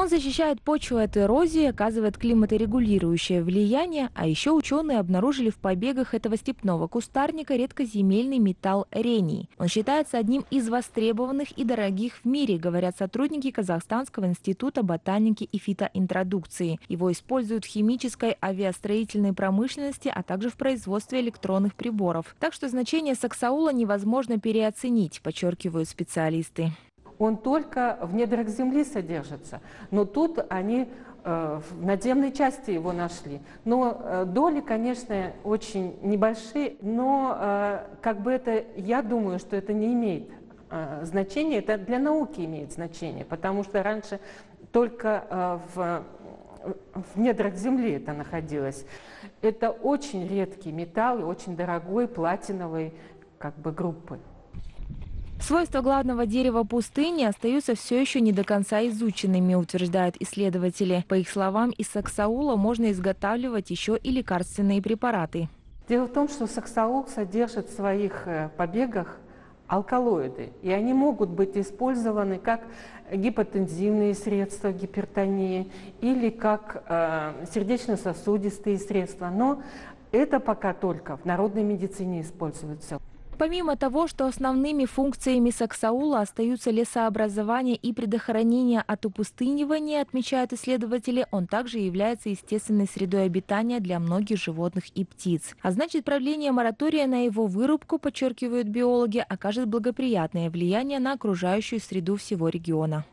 Он защищает почву от эрозии, оказывает климаторегулирующее влияние, а еще ученые обнаружили в побегах этого степного кустарника редкоземельный металл рений. Он считается одним из востребованных и дорогих в мире, говорят сотрудники Казахстанского института ботаники и фитоинтродукции. Его используют в химической, авиастроительной промышленности, а также в производстве электронных приборов. Так что значение саксаула невозможно переоценить, подчеркивают специалисты он только в недрах земли содержится. Но тут они э, в надземной части его нашли. Но э, доли, конечно, очень небольшие, но э, как бы это, я думаю, что это не имеет значения, это для науки имеет значение, потому что раньше только в в недрах Земли это находилось. Это очень редкий металл очень дорогой платиновой как бы группы. Свойства главного дерева пустыни остаются все еще не до конца изученными, утверждают исследователи. По их словам, из саксаула можно изготавливать еще и лекарственные препараты. Дело в том, что саксаул содержит в своих э, побегах алкалоиды, и они могут быть использованы как гипотензивные средства гипертонии или как э, сердечно-сосудистые средства. Но это пока только в народной медицине используется. Помимо того, что основными функциями саксаула остаются лесообразование и предохранение от опустынивания, отмечают исследователи, он также является естественной средой обитания для многих животных и птиц. А значит, продление моратория на его вырубку, подчеркивают биологи, окажет благоприятное влияние на окружающую среду всего региона.